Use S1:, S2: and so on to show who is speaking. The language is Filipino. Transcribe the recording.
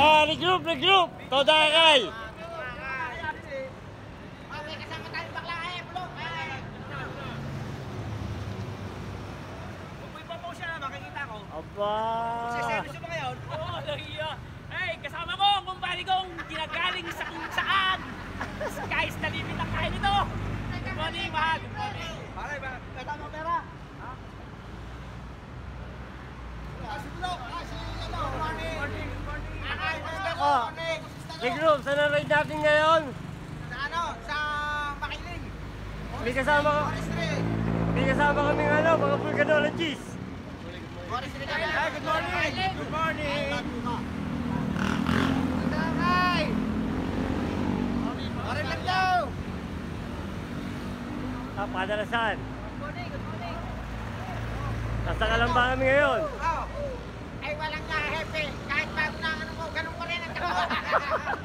S1: Ah, regroup, regroup. Todo akay.
S2: Okay, kasama tayo bakla eh, bulong.
S3: Uy pa po siya, makikita ko.
S1: Aba.
S3: Seselos ba ngayon?
S4: Oo, lahiya. Hey, kasama ko ang kumpare kong ginagaling sa kung saan. Sky's the limit ang kain nito. Good morning, mahal. Good morning.
S3: Pare, ba? Kata mo pera?
S1: Oh, regroup. Saan ang ride natin ngayon?
S2: Sa ano? Sa Makiling.
S1: May kasama ka.
S2: Street.
S1: May kasama kami ng ano, mga vulcanologists.
S3: Hi, good morning. Good morning.
S2: Tagay. Pare lang daw.
S1: Ah, padalasan.
S2: Good morning, good morning.
S1: Nasa Kalamba kami ngayon. Ha ha ha!